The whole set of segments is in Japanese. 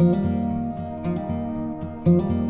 thank you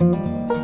you